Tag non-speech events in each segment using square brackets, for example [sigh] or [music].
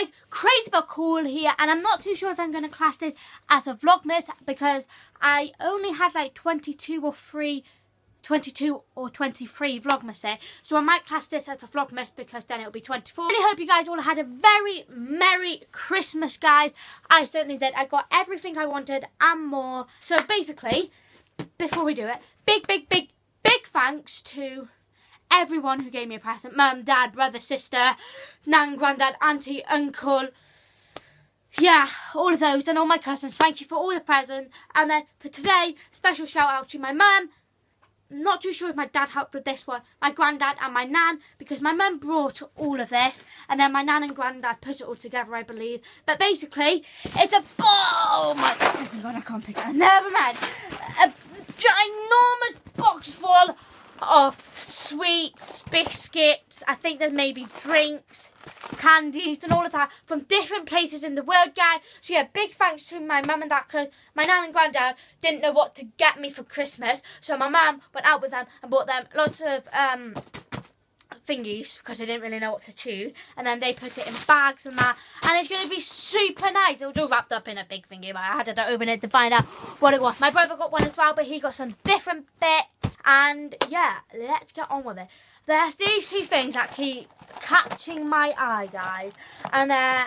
guys, Crazy But Cool here, and I'm not too sure if I'm going to class this as a Vlogmas because I only had like 22 or 3, 22 or 23 Vlogmas there, so I might class this as a Vlogmas because then it'll be 24. I really hope you guys all had a very Merry Christmas, guys. I certainly did. I got everything I wanted and more. So basically, before we do it, big, big, big, big thanks to everyone who gave me a present. Mum, dad, brother, sister, nan, granddad, auntie, uncle. Yeah, all of those and all my cousins. Thank you for all the presents. And then for today, special shout out to my mum. Not too sure if my dad helped with this one. My granddad and my nan, because my mum brought all of this, and then my nan and granddad put it all together, I believe. But basically, it's a oh my, oh my god, I can't pick it. Never mind. A ginormous box full of sweets, biscuits, I think there may be drinks, candies and all of that from different places in the world, guys. So yeah, big thanks to my mum and dad because my nan and granddad didn't know what to get me for Christmas. So my mum went out with them and bought them lots of um, thingies because I didn't really know what to choose. And then they put it in bags and that. And it's going to be super nice. It was all wrapped up in a big thingy, but I had to open it to find out what it was. My brother got one as well, but he got some different bits. And yeah, let's get on with it. There's these two things that keep catching my eye, guys. And uh,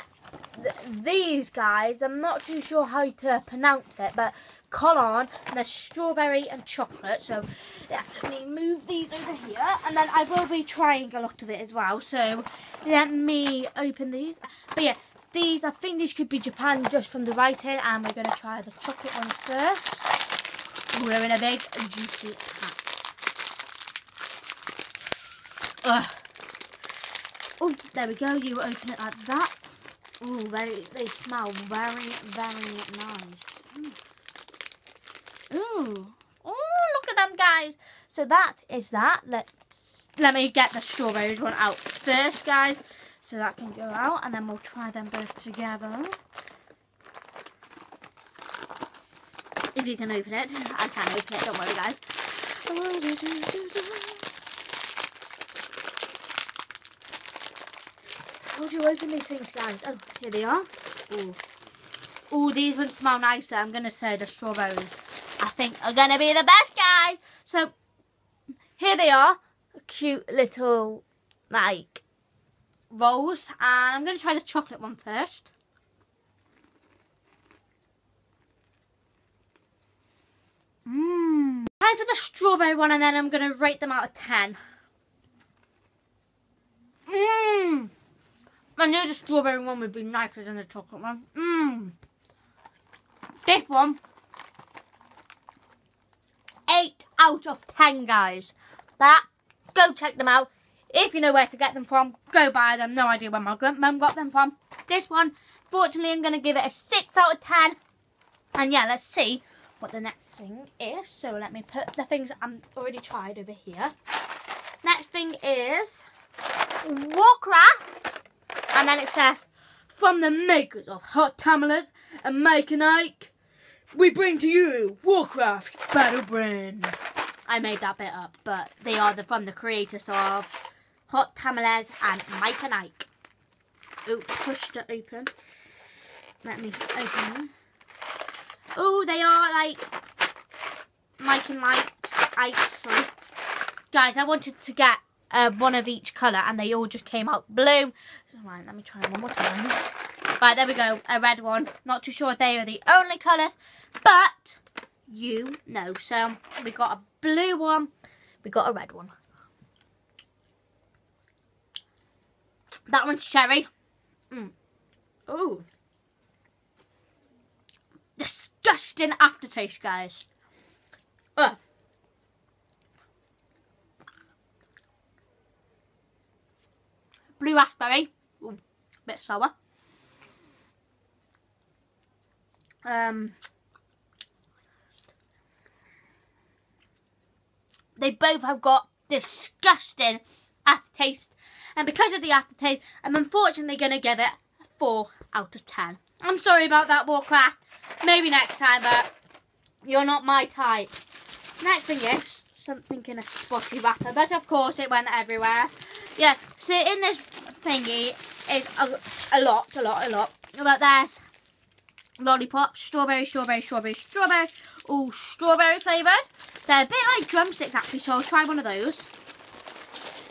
th these guys, I'm not too sure how to pronounce it, but Collon, and there's strawberry and chocolate. So let me move these over here. And then I will be trying a lot of it as well. So let me open these. But yeah, these, I think these could be Japan just from the writing. And we're going to try the chocolate ones first. We're in a big juicy pack. Ugh. Oh, there we go. You open it like that. Oh, they, they smell very, very nice. Mm. Ooh. Oh, look at them, guys. So that is that. Let's let me get the strawberries one out first, guys. So that can go out, and then we'll try them both together. If you can open it. I can open it, don't worry, guys. How do you open these things, guys? Oh, here they are. Ooh. Ooh, these ones smell nicer. I'm going to say the strawberries. I think are going to be the best, guys. So, here they are. Cute little, like, rolls. And I'm going to try the chocolate one first. Mmm. Time for the strawberry one and then I'm going to rate them out of 10. Mmm. I knew the strawberry one would be nicer than the chocolate one. Mmm. This one out of 10, guys. That, go check them out. If you know where to get them from, go buy them. No idea where my mum got them from. This one, fortunately, I'm going to give it a 6 out of 10. And yeah, let's see what the next thing is. So let me put the things I'm already tried over here. Next thing is Warcraft. And then it says, from the makers of Hot Tamales and Mike and Ike, we bring to you Warcraft Battlebrand. I made that bit up, but they are the, from the creators of Hot Tamales and Mike and Ike. Oh, pushed it open. Let me open them. Oh, they are like Mike and Ike's, sorry. Guys, I wanted to get uh, one of each colour and they all just came out blue. So, right, let me try one more time. Right, there we go. A red one. Not too sure they are the only colours, but you know. So we got a blue one. We got a red one. That one's cherry. Mm. Oh. Disgusting aftertaste, guys. Blue raspberry. Ooh, bit sour. Um, they both have got disgusting aftertaste. And because of the aftertaste, I'm unfortunately going to give it a 4 out of 10. I'm sorry about that, Warcraft. Maybe next time, but you're not my type. Next thing is something in a spotty wrapper, but of course it went everywhere. Yeah, so in this thingy is a, a lot, a lot, a lot. But there's lollipop, strawberry, strawberry, strawberry, strawberry. Oh, strawberry flavoured. They're a bit like drumsticks actually, so I'll try one of those.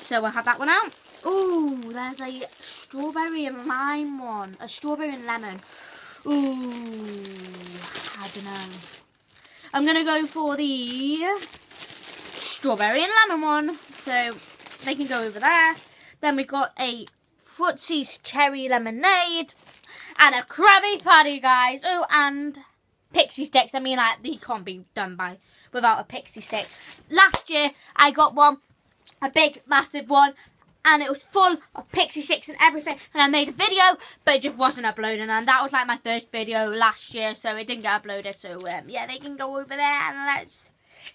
So we'll have that one out. Oh, there's a strawberry and lime one. A strawberry and lemon. Ooh, I don't know. I'm going to go for the strawberry and lemon one. So they can go over there. Then we've got a Footsie's cherry lemonade and a Krabby Patty, guys. Oh, and pixie sticks. I mean, like, they can't be done by without a pixie stick. Last year, I got one, a big, massive one, and it was full of pixie sticks and everything. And I made a video, but it just wasn't uploading. And that was like my first video last year, so it didn't get uploaded. So, um, yeah, they can go over there and let's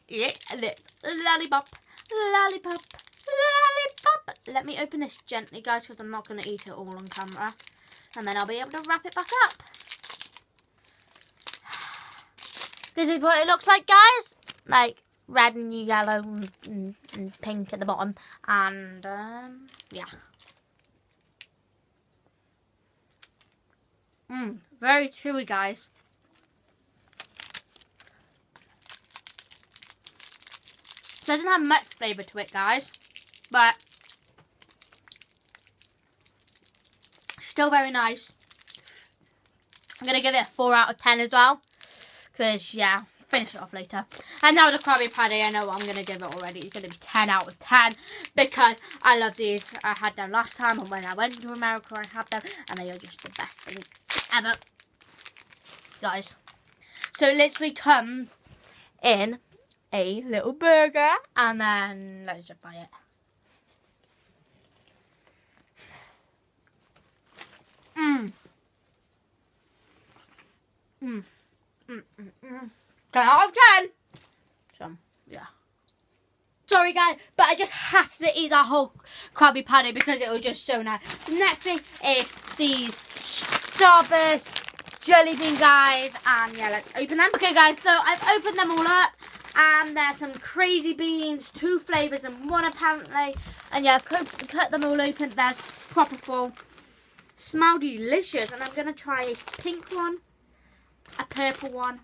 eat a little lollipop, lollipop, lollipop. Let me open this gently, guys, because I'm not going to eat it all on camera. And then I'll be able to wrap it back up. [sighs] This is what it looks like, guys. Like red and yellow and, and pink at the bottom. And, um, yeah. Mmm, very chewy, guys. It Doesn't have much flavour to it, guys. But still very nice. I'm going to give it a 4 out of 10 as well. Because, yeah, finish it off later. And now the Krabby Patty, I know I'm going to give it already. It's going to be 10 out of 10. Because I love these. I had them last time. And when I went to America, I had them. And they are just the best thing ever. Guys. So it literally comes in a little burger. And then let's just buy it. Mmm. Mmm. Mm, mm, mm. 10 out of 10. So, yeah. Sorry, guys, but I just had to eat that whole Krabby Patty because it was just so nice. The next thing is these Starburst jelly bean guys. And, yeah, let's open them. Okay, guys, so I've opened them all up. And there's some crazy beans, two flavours and one apparently. And, yeah, I've cut, cut them all open. There's proper full. Smell delicious. And I'm going to try a pink one, a purple one,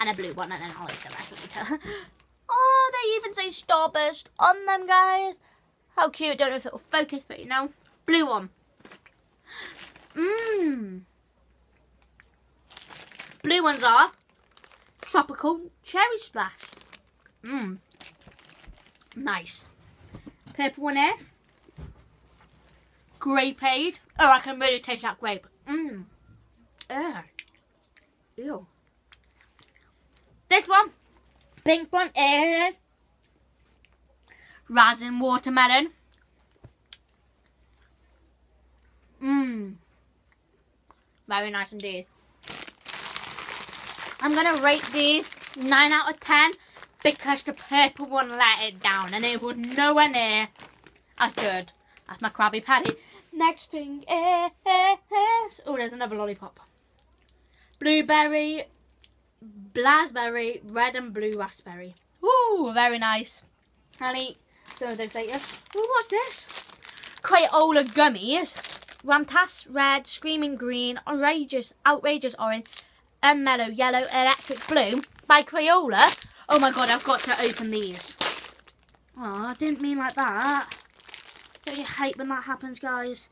and a blue one. And then I'll eat the rest later. [laughs] oh, they even say Starburst on them, guys. How cute. Don't know if it will focus, but you know. Blue one. Mmm. Blue ones are tropical cherry splash. Mmm. Nice. Purple one is grapeade. Oh, I can really taste that grape. Mmm. Ugh. Ew. This one, pink one is Rasin Watermelon. Mmm. Very nice indeed. I'm going to rate these 9 out of 10 because the purple one let it down and it was nowhere near as good as my Krabby Patty. Next thing is... Oh, there's another lollipop. Blueberry, blackberry, red and blue raspberry. Ooh, very nice. I'll eat some of those later. Ooh, what's this? Crayola gummies. Ramtas red, screaming green, outrageous, outrageous orange, and mellow yellow, electric blue by Crayola. Oh my god, I've got to open these. Oh, I didn't mean like that. Don't you hate when that happens, guys?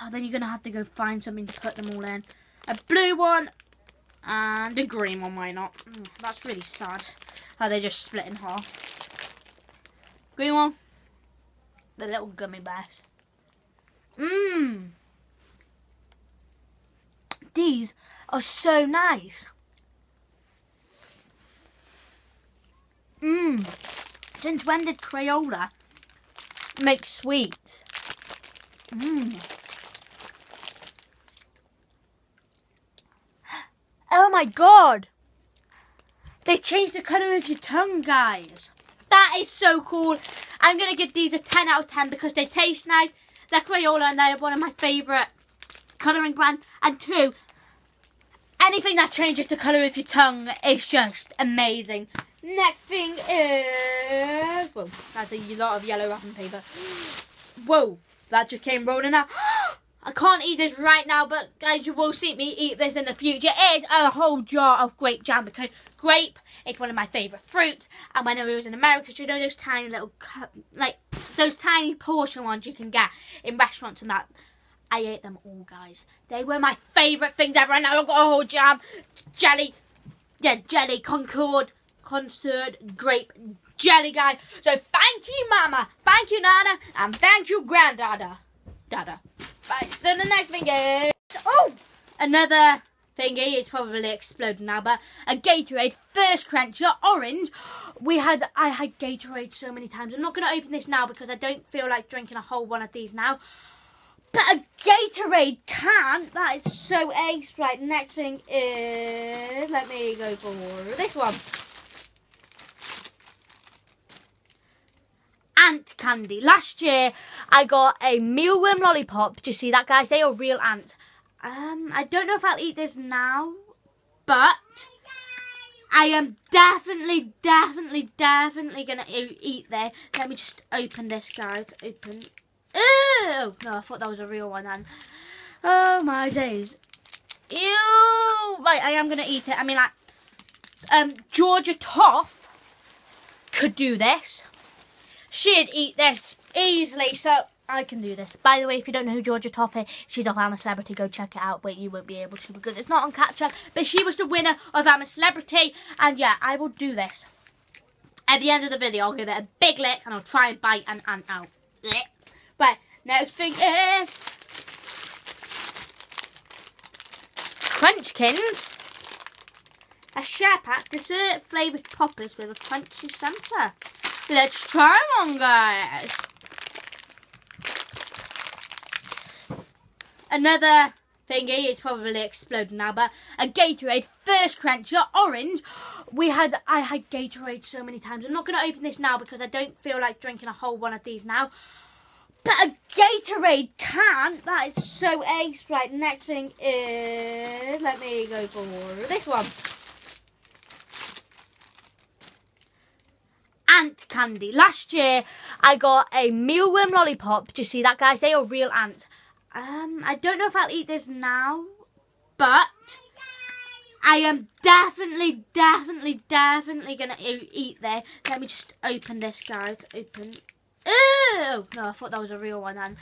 Oh, then you're going to have to go find something to put them all in. A blue one and a green one, why not? Mm, that's really sad how they just split in half. Green one. The little gummy bears. Mmm. These are so nice. Mmm. Since when did Crayola make sweets? Mmm. Oh my god! They changed the colour of your tongue, guys. That is so cool. I'm going to give these a 10 out of 10 because they taste nice. They're Crayola and they're one of my favourite colouring brands. And two, anything that changes the colour of your tongue is just amazing. Next thing is... Whoa, that's a lot of yellow wrapping paper. Whoa, that just came rolling out. [gasps] Oh, I can't eat this right now, but guys, you will see me eat this in the future. It's a whole jar of grape jam because grape is one of my favourite fruits. And when I was in America, you know those tiny little, like, those tiny portion ones you can get in restaurants and that. I ate them all, guys. They were my favourite things ever. And now I've got a whole jam, jelly, yeah, jelly, Concord, concert, grape, jelly, guys. So thank you, Mama. Thank you, Nana. And thank you, Granddada. Dada. Right, so the next thing is... Oh! Another thingy. It's probably exploding now, but a Gatorade Thirst Quencher Orange. We had... I had Gatorade so many times. I'm not going to open this now because I don't feel like drinking a whole one of these now. But a Gatorade can, that is so ace. Right, next thing is, let me go for this one. Ant candy. Last year, I got a mealworm lollipop. Do you see that, guys? They are real ants. Um, I don't know if I'll eat this now, but I am definitely, definitely, definitely going to eat this. Let me just open this, guys. Open. Oh, no, I thought that was a real one then. Oh, my days. Ew! Right, I am going to eat it. I mean, like, um, Georgia Toff could do this she'd eat this easily. So I can do this. By the way, if you don't know who Georgia Toff is, she's off I'm a Celebrity. Go check it out, but you won't be able to because it's not on Up. But she was the winner of I'm a Celebrity. And yeah, I will do this. At the end of the video, I'll give it a big lick and I'll try and bite an ant out. But next thing is... Crunchkins. A share pack dessert flavoured poppers with a crunchy centre. Let's try one, guys. Another thingy, it's probably exploding now, but a Gatorade Thirst Quencher Orange. We had, I had Gatorade so many times. I'm not going to open this now because I don't feel like drinking a whole one of these now. But a Gatorade can, that is so ace. Right, next thing is, let me go for this one. Ant candy. Last year, I got a mealworm lollipop. Do you see that, guys? They are real ants. Um, I don't know if I'll eat this now, but I am definitely, definitely, definitely going to eat this. Let me just open this, guys. Open. Oh, no, I thought that was a real one then.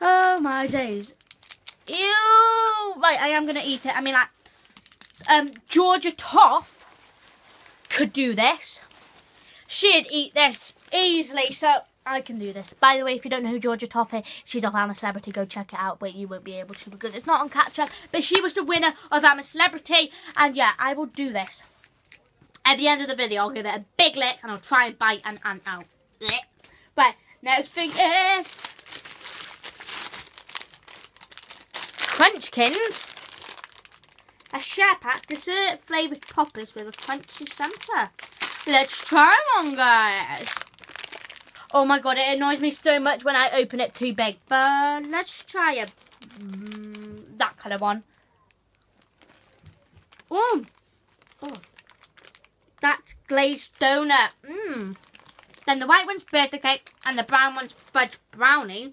Oh, my days. Ew! Right, I am going to eat it. I mean, like, um, Georgia Toff could do this she'd eat this easily. So I can do this. By the way, if you don't know who Georgia Toff is, she's off I'm a Celebrity. Go check it out, but you won't be able to because it's not on Up. But she was the winner of I'm a Celebrity. And yeah, I will do this. At the end of the video, I'll give it a big lick and I'll try and bite an ant out. But next thing is... Crunchkins. A share pack dessert flavoured poppers with a crunchy centre. Let's try one, guys. Oh my god, it annoys me so much when I open it too big. But let's try a mm, that kind of one. Oh, oh, that's glazed donut. Mmm. Then the white one's birthday cake and the brown one's fudge brownie.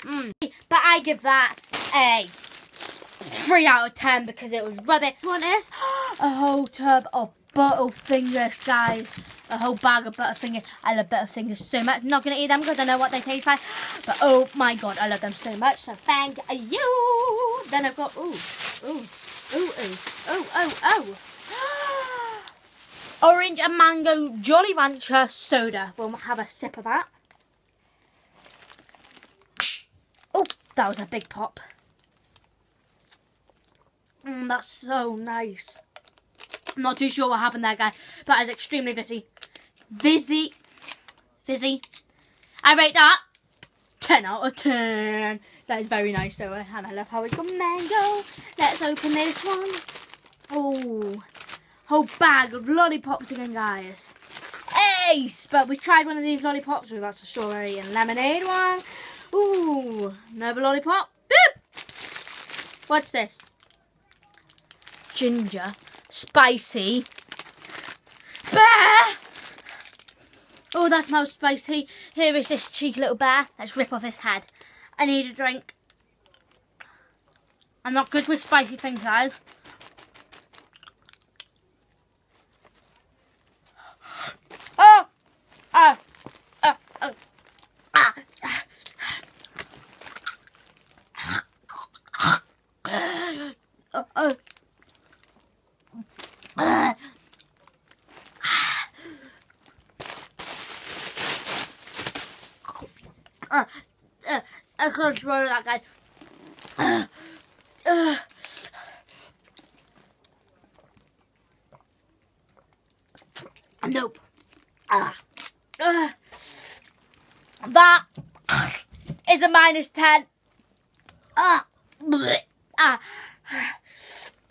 Mmm. But I give that a 3 out of 10 because it was rubbish. One is [gasps] a whole tub of Butterfingers, guys. A whole bag of Butterfingers. I love Butterfingers so much. I'm not going to eat them because I know what they taste like. But oh my god, I love them so much. So thank you. Then I've got, ooh, ooh, ooh, ooh, ooh, ooh, ooh. [gasps] Orange and mango Jolly Rancher soda. We'll have a sip of that. Oh, that was a big pop. Mm, that's so nice. I'm not too sure what happened there, guys. But it's extremely fizzy. Fizzy. Fizzy. I rate that 10 out of 10. That is very nice, though. Eh? And I love how it's got mango. Let's open this one. Oh. Whole bag of lollipops again, guys. Ace! But we tried one of these lollipops. So that's a strawberry and lemonade one. Ooh. Another lollipop. Boop! What's this? Ginger spicy. Bear! Oh, that smells spicy. Here is this cheeky little bear. Let's rip off his head. I need a drink. I'm not good with spicy things, guys. Oh! Ah! Ah! Ah! Ah! Oh, oh. Ah. Uh, uh, Can't swallow that guy. Nope. Ah. Uh. That is a minus 10. Ah. Ah.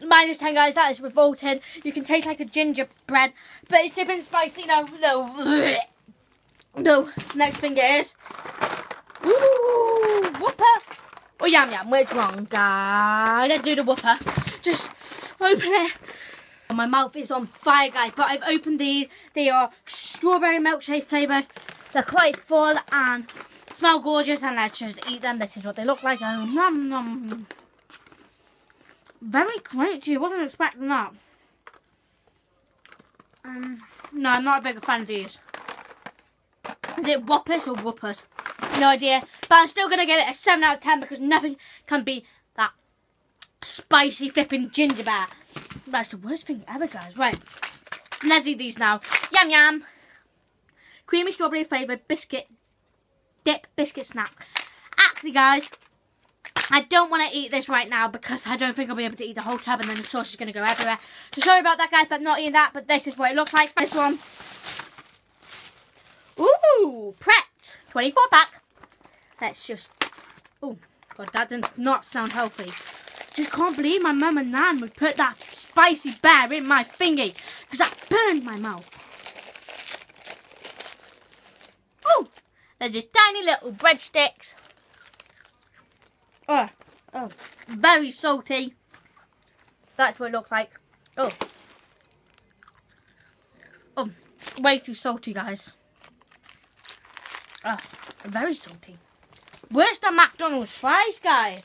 Minus 10, guys. That is revolting. You can taste like a gingerbread, but it's dipping spicy. No, no. No. Next thing is. Ooh, whooper. Oh, yum yum. Which one, guys? Let's do the whooper. Just open it. My mouth is on fire, guys. But I've opened these. They are strawberry milkshake flavoured. They're quite full and smell gorgeous. And let's just eat them. This is what they look like. Oh, nom, nom. Very crunchy. I wasn't expecting that. Um, no, I'm not a big fan of these. Is it whoppers or whoopers? No idea. But I'm still going to give it a 7 out of 10 because nothing can be that spicy flipping ginger gingerbread. That's the worst thing ever, guys. Right. Let's eat these now. Yum yum. Creamy strawberry flavoured biscuit dip biscuit snack. Actually, guys, I don't want to eat this right now because I don't think I'll be able to eat the whole tub and then the sauce is going to go everywhere. So sorry about that, guys, but I'm not eating that. But this is what it looks like. This one. Ooh, Pret. 24 pack. Let's just... Oh, God, that does not sound healthy. Just can't believe my mum and nan would put that spicy bear in my thingy. Because that burned my mouth. Oh, they're just tiny little breadsticks. Oh, oh, very salty. That's what it looks like. Oh. Oh, way too salty, guys. Oh, very salty. Where's the McDonald's fries, guys?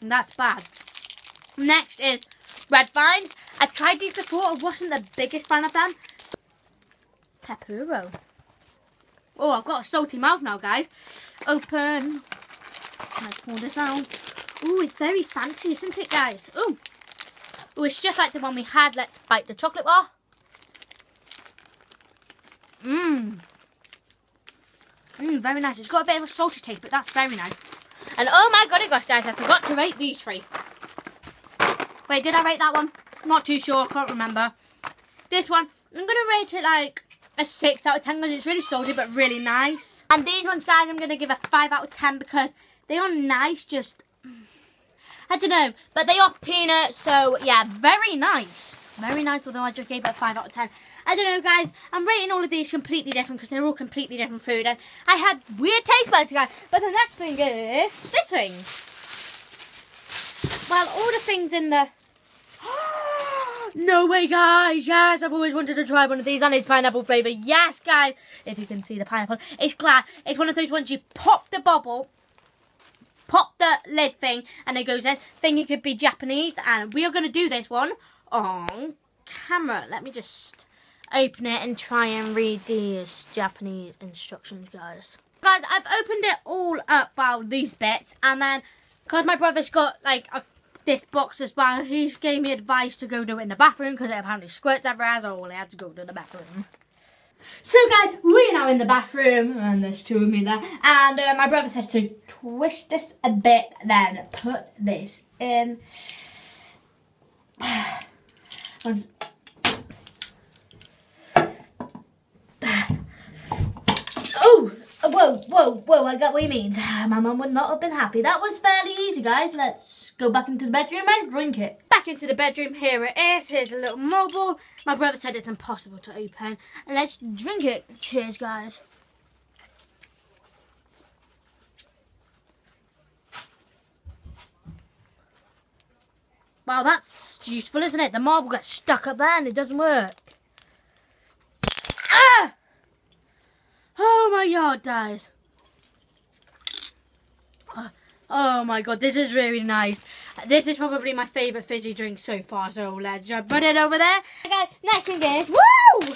And that's bad. Next is Red Vines. I've tried these before. I wasn't the biggest fan of them. Pepero. Oh, I've got a salty mouth now, guys. Open. Let's pour this out. Oh, it's very fancy, isn't it, guys? Oh. Oh, it's just like the one we had. Let's bite the chocolate bar. Mmm. Mmm, very nice. It's got a bit of a salty taste, but that's very nice. And oh my god, gosh, guys, I forgot to rate these three. Wait, did I rate that one? Not too sure, I can't remember. This one, I'm going to rate it like a 6 out of 10 because it's really salty but really nice. And these ones, guys, I'm going to give a 5 out of 10 because they are nice, just... I don't know, but they are peanuts, so yeah, very nice. Very nice, although I just gave it a 5 out of 10. I don't know, guys. I'm rating all of these completely different because they're all completely different food. And I had weird taste buds, guys. But the next thing is this thing. Well, all the things in the... [gasps] no way, guys. Yes, I've always wanted to try one of these. And it's pineapple flavour. Yes, guys. If you can see the pineapple. It's glass. It's one of those ones you pop the bubble pop the lid thing and it goes in. Think it could be Japanese and we are going to do this one on camera. Let me just open it and try and read these Japanese instructions, guys. Guys, I've opened it all up, well, these bits, and then, because my brother's got, like, a, this box as well, he's gave me advice to go do it in the bathroom, because it apparently squirts everywhere, so I had to go to the bathroom. So guys, we're now in the bathroom, and there's two of me there, and uh, my brother says to twist this a bit, then put this in. [sighs] oh, whoa, whoa, whoa, I got what he means. [sighs] My mum would not have been happy. That was fairly easy, guys. Let's go back into the bedroom and drink it. Back into the bedroom, here it is. Here's a little marble. My brother said it's impossible to open. Let's drink it. Cheers, guys. Wow, that's useful, isn't it? The marble gets stuck up there and it doesn't work. Ah! Oh, my yard dies. Oh, my god, this is really nice. This is probably my favourite fizzy drink so far, so let's just put it over there. Okay, next thing is, woo!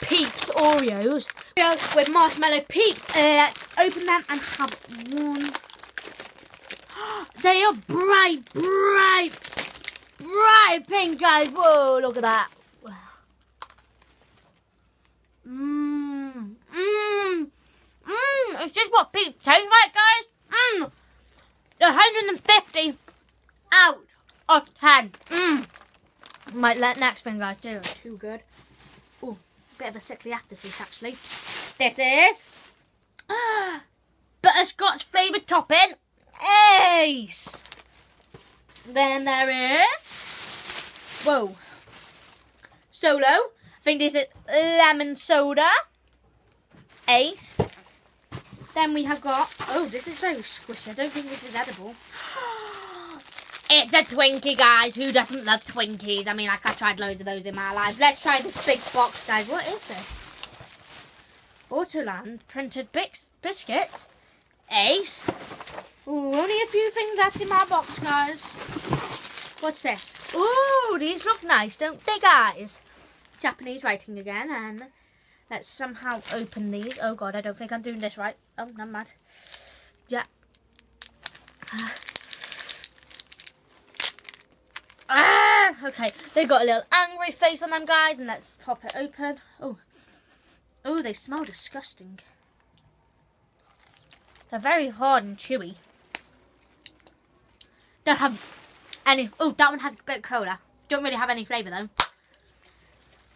Peeps Oreos. Oreos with marshmallow peeps. Let's open them and have one. [gasps] They are bright, bright, bright pink, guys. Whoa, look at that. Mmm. It's just what peeps tastes like, guys. Mmm. 150 out of 10. Mmm. Might let next thing, guys, do too good. Oh, bit of a sickly aftertaste, actually. This is [gasps] butterscotch flavoured topping. Ace. Then there is, whoa, Solo. I think this is lemon soda. Ace. Then we have got, oh, this is very squishy. I don't think this is edible. [gasps] It's a Twinkie, guys. Who doesn't love Twinkies? I mean, like, I've tried loads of those in my life. Let's try this big box, guys. What is this? Autoland printed bis biscuits. Ace. Ooh, only a few things left in my box, guys. What's this? Ooh, these look nice, don't they, guys? Japanese writing again, and let's somehow open these. Oh, God, I don't think I'm doing this right. Oh, never mad. Yeah. Ah, okay, They've got a little angry face on them, guys, and let's pop it open. Oh, oh, they smell disgusting. They're very hard and chewy. Don't have any. Oh, that one has a bit of cola. Don't really have any flavour though.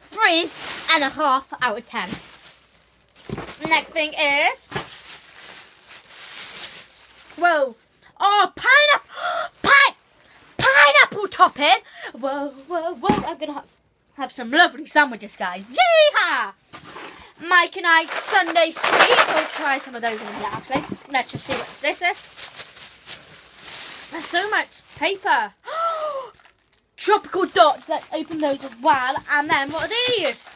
Three and a half out of ten. Next thing is. Whoa. Oh, pineapple. [gasps] Pine pineapple topping. Whoa, whoa, whoa. I'm ha have some lovely sandwiches, guys. Yeehaw! Mike and I Sundae Sweet. We'll try some of those in a minute, actually. Let's just see what this is. There's so much paper. [gasps] Tropical dots. Let's open those as well. And then what are these?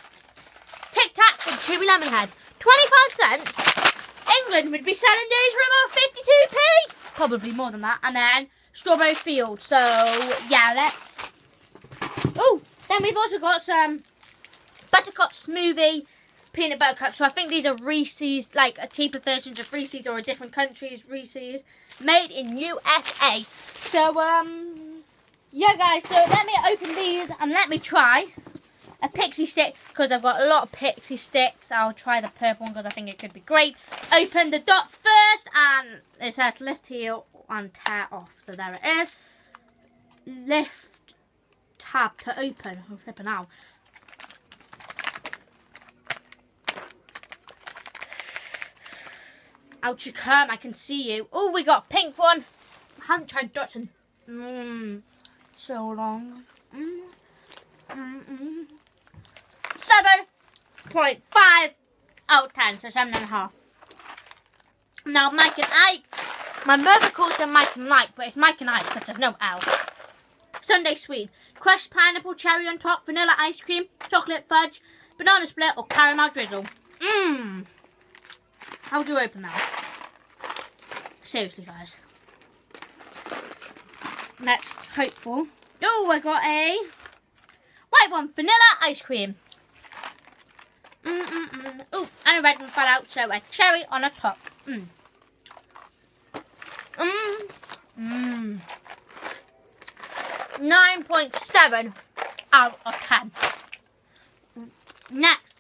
Tic Tac and Chewy Lemon Head. 25 cents. England would be selling these for about 52p. Probably more than that. And then Strawberry Field. So, yeah, let's... Oh, then we've also got some Buttercup Smoothie peanut butter cups. So I think these are Reese's, like a cheaper version of Reese's or a different country's Reese's. Made in USA. So, um, yeah, guys. So let me open these and let me try a pixie stick because I've got a lot of pixie sticks. I'll try the purple one because I think it could be great. Open the dots first and it says lift heel and tear off. So there it is. Lift tab to open. Oh, flipping out. Out you come, I can see you. Oh, we got pink one. I haven't tried dots in mm, so long. Mm, mm, mm. 7.5 out of 10, so 7.5. Now, Mike and Ike. My mother calls them Mike and Ike, but it's Mike and Ike because there's no L. Sundae Sweet. Crushed pineapple cherry on top, vanilla ice cream, chocolate fudge, banana split, or caramel drizzle. Mmm. How do you open that? Seriously, guys. Let's hopeful. Oh, I got a white one, vanilla ice cream. Mm -mm -mm. Oh, and a red one fell out, so a cherry on a top. Mmm. Mmm. Mmm. 9.7 out of 10. Next,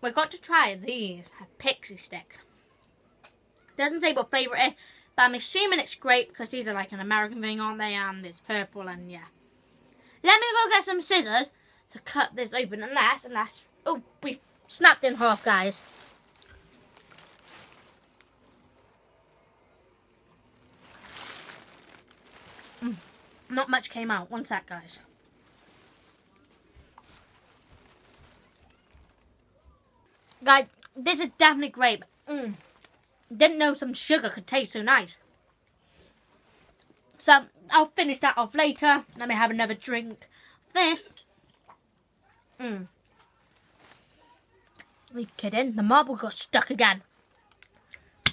we've got to try these. Pixie stick. Doesn't say what flavour it is, but I'm assuming it's great because these are like an American thing, aren't they? And it's purple and yeah. Let me go get some scissors to cut this open unless, unless, oh, we've snapped in half, guys. Mm, not much came out. One sec, guys. Guys, this is definitely great. Mm. Didn't know some sugar could taste so nice. So I'll finish that off later. Let me have another drink. This. Mmm. Are you kidding? The marble got stuck again.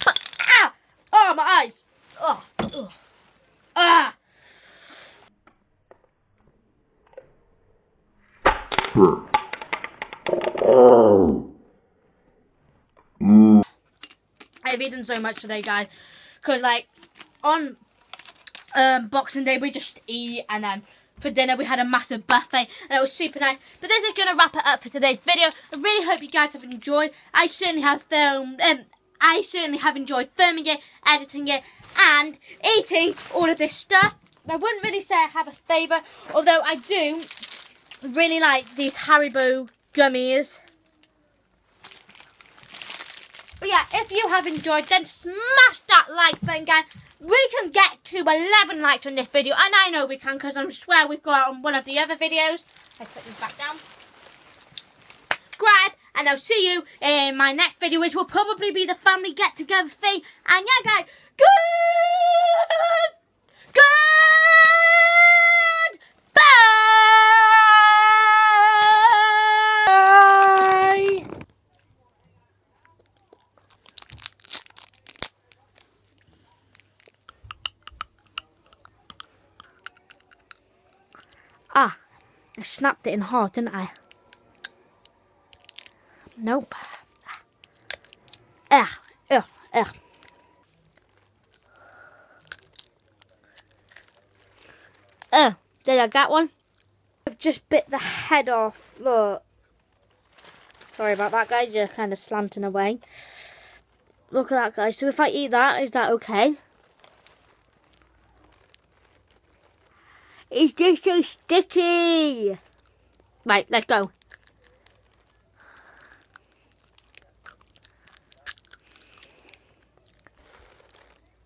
Ah! Oh, my eyes. Oh, oh. Ah! I've eaten so much today, guys. Because, like, on um, Boxing Day, we just eat. And then for dinner, we had a massive buffet. And it was super nice. But this is going to wrap it up for today's video. I really hope you guys have enjoyed. I certainly have filmed... Um, I certainly have enjoyed filming it, editing it, and eating all of this stuff. I wouldn't really say I have a favourite, although I do really like these Haribo gummies. But yeah, if you have enjoyed, then smash that like button, guys. We can get to 11 likes on this video, and I know we can because I swear we've got on one of the other videos. I put these back down. Grab and I'll see you in my next video, which will probably be the family get together thing. And yeah, guys, good, good, bye. Ah, I snapped it in half, didn't I? Nope. Ah, ugh, ugh. Oh, did I get one? I've just bit the head off. Look. Sorry about that, guys. Just kind of slanting away. Look at that, guys. So if I eat that, is that okay? It's just so sticky. Right, let's go.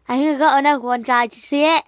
I think I got another one, guys. You see it?